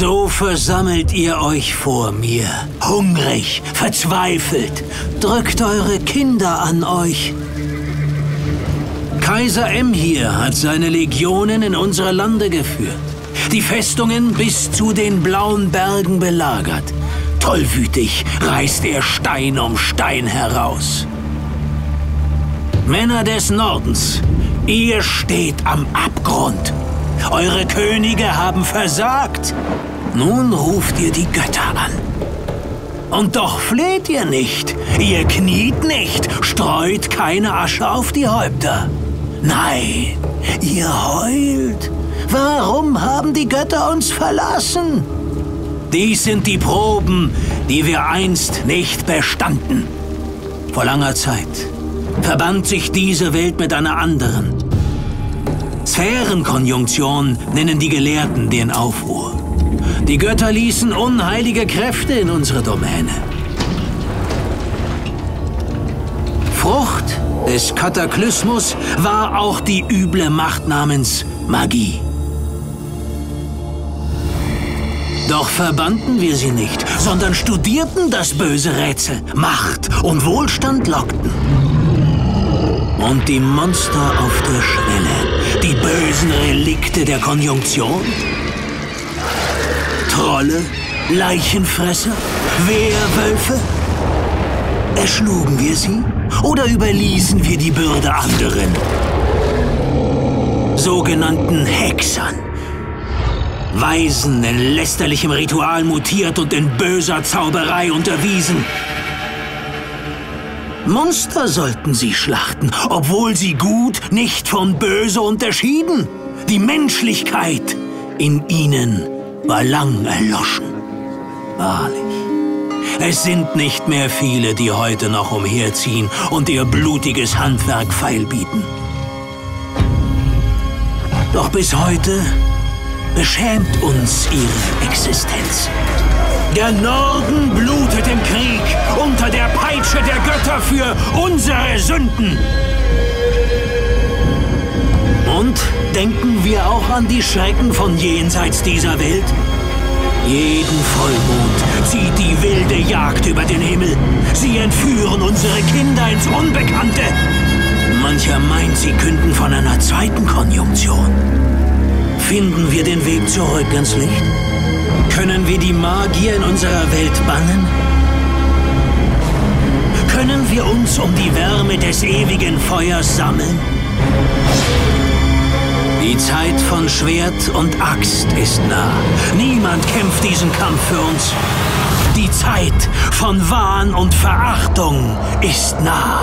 So versammelt ihr euch vor mir, hungrig, verzweifelt, drückt eure Kinder an euch. Kaiser Emhir hat seine Legionen in unsere Lande geführt, die Festungen bis zu den blauen Bergen belagert. Tollwütig reißt er Stein um Stein heraus. Männer des Nordens, ihr steht am Abgrund. Eure Könige haben versagt. Nun ruft ihr die Götter an. Und doch fleht ihr nicht, ihr kniet nicht, streut keine Asche auf die Häupter. Nein, ihr heult. Warum haben die Götter uns verlassen? Dies sind die Proben, die wir einst nicht bestanden. Vor langer Zeit verband sich diese Welt mit einer anderen. Sphärenkonjunktion nennen die Gelehrten den Aufruhr. Die Götter ließen unheilige Kräfte in unsere Domäne. Frucht des Kataklysmus war auch die üble Macht namens Magie. Doch verbannten wir sie nicht, sondern studierten das böse Rätsel. Macht und Wohlstand lockten. Und die Monster auf der Schwelle, die bösen Relikte der Konjunktion? Trolle, Leichenfresser, Wehrwölfe? Erschlugen wir sie oder überließen wir die Bürde anderen? Sogenannten Hexern. Weisen in lästerlichem Ritual mutiert und in böser Zauberei unterwiesen. Monster sollten sie schlachten, obwohl sie gut nicht von böse unterschieden. Die Menschlichkeit in ihnen war lang erloschen. Wahrlich. Es sind nicht mehr viele, die heute noch umherziehen und ihr blutiges Handwerk feilbieten. Doch bis heute beschämt uns ihre Existenz. Der Norden blutet im für unsere Sünden. Und denken wir auch an die Schrecken von jenseits dieser Welt? Jeden Vollmond zieht die wilde Jagd über den Himmel. Sie entführen unsere Kinder ins Unbekannte. Mancher meint, sie künden von einer zweiten Konjunktion. Finden wir den Weg zurück ins Licht? Können wir die Magier in unserer Welt bannen? Uns um die Wärme des ewigen Feuers sammeln? Die Zeit von Schwert und Axt ist nah. Niemand kämpft diesen Kampf für uns. Die Zeit von Wahn und Verachtung ist nah.